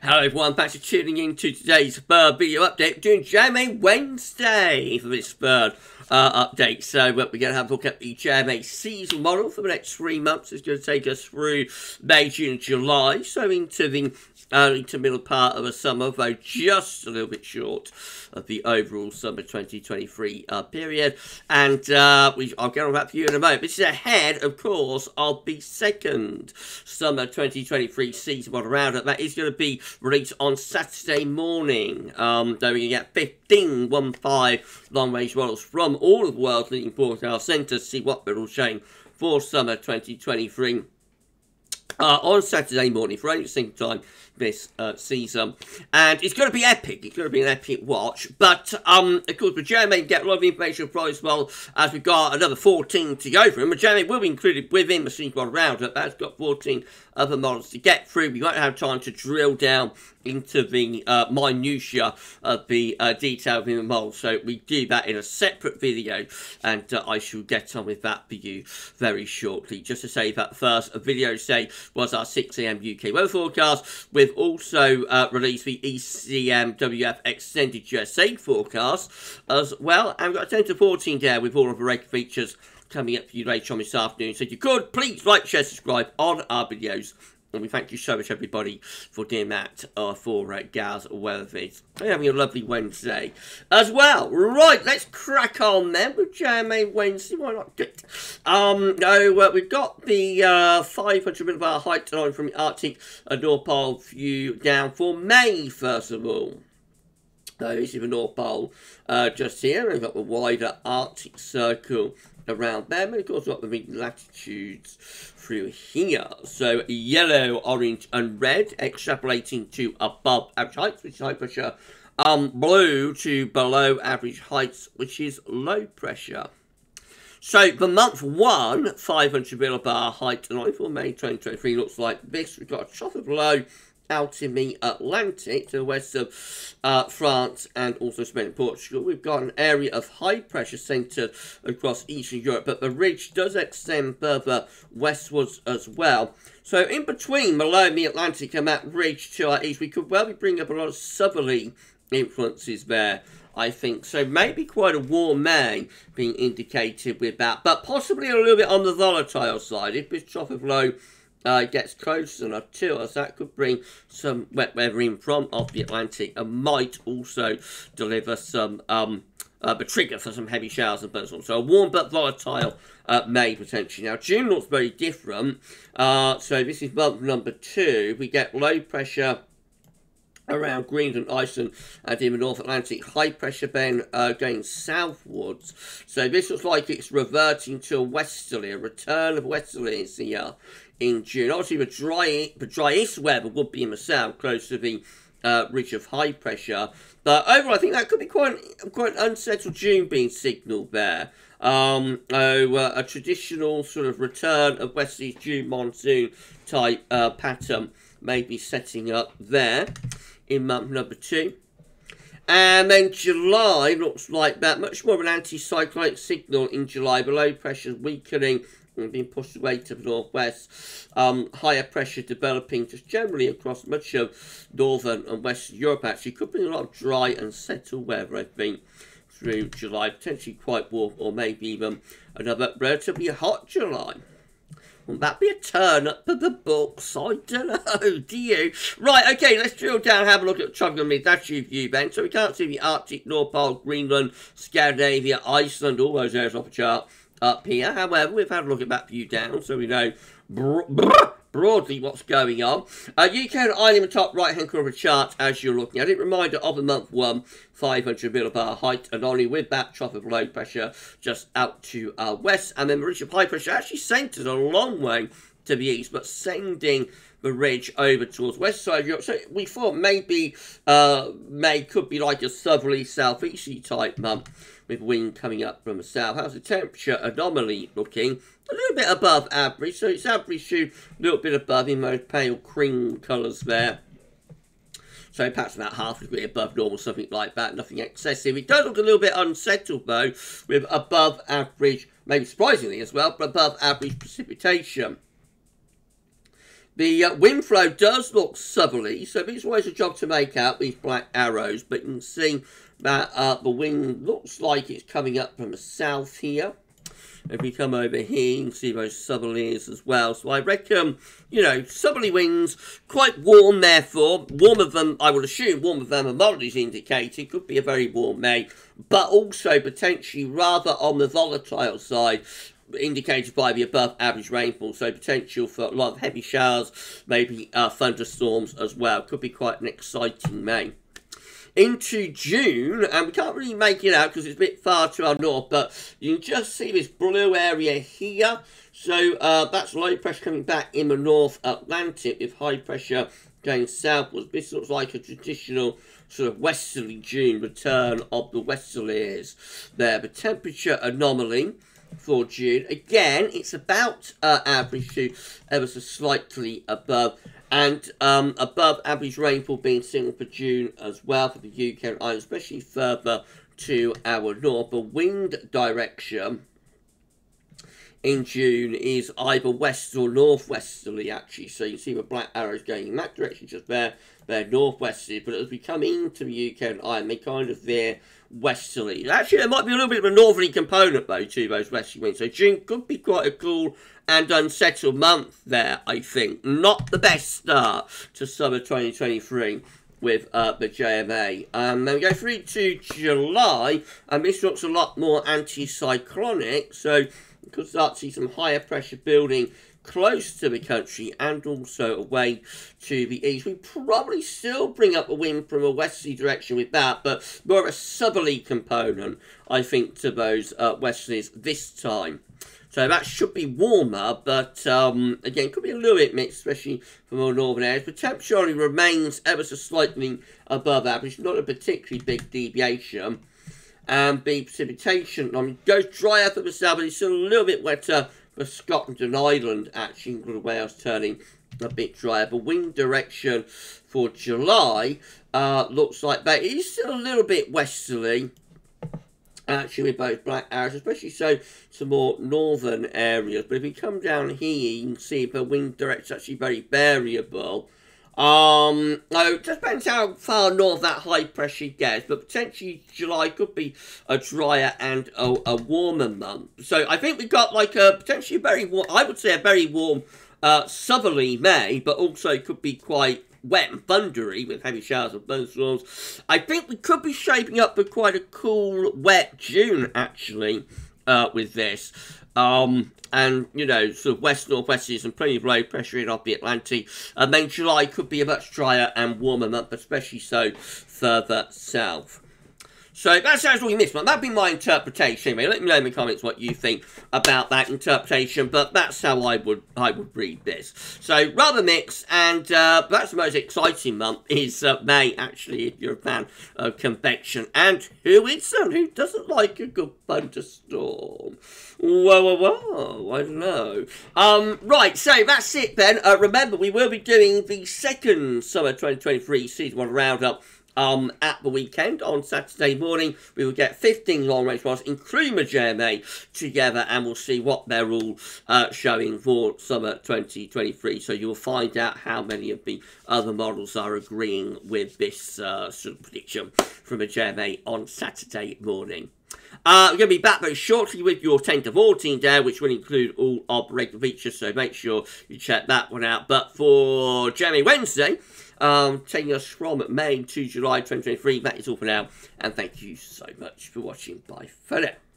Hello everyone, thanks for tuning in to today's bird video update. Doing JMA Wednesday for this bird uh, update. So uh, we're going to have a look at the JMA season model for the next three months. It's going to take us through May, June, July. So into the early to middle part of the summer, though just a little bit short of the overall summer 2023 uh, period. And uh, we, I'll get on that for you in a moment. This is ahead, of course, of the second summer 2023 season model roundup. That is going to be released on Saturday morning. Um, though we get 15 one five long range models from all of the world's leading broadcast centres to see what they're all showing for summer 2023 uh, on Saturday morning for single time this uh, season. And it's going to be epic. It's going to be an epic watch. But, um, of course, JMA get a lot of information from as well as we've got another 14 to go through. And JMA will be included within the Sync Model Roundup. That's got 14 other models to get through. We won't have time to drill down into the uh, minutiae of the uh, detail the model. So we do that in a separate video. And uh, I shall get on with that for you very shortly. Just to say that first a video, say, was our 6am UK weather forecast They've also uh, released the ECMWF Extended USA forecast as well. And we've got a 10 to 14 there with all of the regular features coming up for you later on this afternoon. So if you could, please like, share, subscribe on our videos. And we thank you so much, everybody, for doing that uh, for uh, GavsWeatherVids. We're having a lovely Wednesday as well. Right, let's crack on then with JMA Wednesday. Why not it? Um, no, uh, we've got the uh, 500 millibar height tonight from the Arctic North Pole view down for May, first of all. So this is the North Pole uh, just here. We've got the wider Arctic Circle around them. And of course, we've got the latitudes through here. So yellow, orange, and red, extrapolating to above average heights, which is high pressure. Um, blue to below average heights, which is low pressure. So the month one, 500 millibar height tonight for May 2023 looks like this. We've got a trough of low out in the Atlantic to the west of uh, France and also Spain and Portugal. We've got an area of high pressure centred across Eastern Europe, but the ridge does extend further westwards as well. So in between below the Atlantic and that ridge to our east, we could well be bringing up a lot of southerly influences there. I think so. Maybe quite a warm May being indicated with that, but possibly a little bit on the volatile side. If this trough of low uh, gets close enough to us, that could bring some wet weather in from off the Atlantic and might also deliver some um, uh, the trigger for some heavy showers and thunderstorms. So a warm but volatile uh, May potentially. Now June looks very different. Uh, so this is month number two. We get low pressure around Greenland, Iceland, and in the North Atlantic. High pressure then uh, going southwards. So this looks like it's reverting to a westerly, a return of westerlies here in June. Obviously, the dry, the driest weather would be in the south, close to the uh, ridge of high pressure. But overall, I think that could be quite quite an unsettled June being signalled there. Um, oh, uh, a traditional sort of return of westerly June monsoon type uh, pattern may be setting up there in month number two. And then July looks like that. Much more of an anticyclonic signal in July. Below pressure weakening and being pushed away to the northwest. Um, higher pressure developing just generally across much of northern and western Europe. Actually, could bring a lot of dry and settled weather, I think, through July. Potentially quite warm or maybe even another relatively hot July. Will that be a turn up for the books? I don't know, do you? Right, okay, let's drill down have a look at Trogonomy. That's your view, Ben. So we can't see the Arctic, North Pole, Greenland, Scandinavia, Iceland, all those areas off the chart up here. However, we've had a look at that view down, so we know broadly what's going on. Uh, you can eye the top right-hand corner of the chart as you're looking at it. Reminder of the month one, 500 millibar height, and only with that trough of low pressure just out to our west. And then of high pressure actually centered a long way to the east, but sending the ridge over towards west side of Europe. So we thought maybe uh, May could be like a southerly, southeasterly type month with wind coming up from the south. How's the temperature anomaly looking? A little bit above average, so it's average to a little bit above in those pale cream colours there. So perhaps about half a degree above normal, something like that, nothing excessive. It does look a little bit unsettled though, with above average, maybe surprisingly as well, but above average precipitation The uh, wind flow does look southerly, so it's always a job to make out these black arrows, but you can see that uh, the wind looks like it's coming up from the south here. If we come over here, you can see those southerlies as well. So I reckon, you know, southerly winds, quite warm therefore. Warmer than, I would assume, warmer than the model is indicated. Could be a very warm May. But also potentially rather on the volatile side indicated by the above average rainfall, so potential for a lot of heavy showers, maybe uh, thunderstorms as well. Could be quite an exciting May into June, and we can't really make it out because it's a bit far to our north, but you can just see this blue area here. So uh, that's low pressure coming back in the North Atlantic with high pressure going southwards. This looks like a traditional sort of westerly June return of the westerlies there. The temperature anomaly for June, again, it's about uh, average to ever so slightly above and um, above average rainfall being seen for June as well for the UK and Ireland, especially further to our north. The wind direction in June is either west or northwesterly actually. So you see the black arrows going in that direction just there. They're northwesterly, but as we come into the UK and Ireland, they kind of veer westerly. Actually, there might be a little bit of a northerly component though to those westerly winds. So June could be quite a cool and unsettled month there, I think. Not the best start to summer 2023 with uh, the JMA. Um, then we go through to July, and this looks a lot more anticyclonic, so we could start to see some higher pressure building close to the country and also away to the east. We probably still bring up a wind from a westerly direction with that, but more of a southerly component, I think, to those uh, westerlies this time. So that should be warmer, but um, again, could be a little bit mixed, especially for more northern areas. But temperature remains ever so slightly above average, not a particularly big deviation. And the precipitation, I mean, goes dry at the south, but it's still a little bit wetter for Scotland and Ireland, actually, England Wales turning a bit drier. The wind direction for July uh, looks like that. It is still a little bit westerly actually with both black arrows, especially so to more northern areas. But if you come down here, you can see the wind direction is actually very variable. Um, no, it just depends how far north that high pressure gets, but potentially July could be a drier and a, a warmer month. So I think we've got like a potentially very warm, I would say a very warm uh, southerly May, but also could be quite wet and thundery with heavy showers and thunderstorms. I think we could be shaping up for quite a cool, wet June, actually, uh, with this. Um, and, you know, sort of west northwesterlies and plenty of low pressure in off the Atlantic. And then July could be a much drier and warmer month, especially so further south. So that sounds really missed, but that'd be my interpretation. Anyway, let me know in the comments what you think about that interpretation, but that's how I would I would read this. So rather mixed, and uh, perhaps the most exciting month is uh, May, actually, if you're a fan of convection. And who isn't? Who doesn't like a good thunderstorm? Whoa, whoa, whoa, I don't know. Um, right, so that's it then. Uh, remember, we will be doing the second Summer 2023 Season 1 Roundup um, at the weekend on Saturday morning. We will get 15 long range models, including the JMA, together and we'll see what they're all uh, showing for summer 2023. So you'll find out how many of the other models are agreeing with this uh, sort of prediction from the JMA on Saturday morning. Uh, we're going to be back very shortly with your 10 to 14 day, which will include all of regular features, so make sure you check that one out. But for JMA Wednesday, um, taking us from May to July 2023. That is all for now, and thank you so much for watching. Bye for now.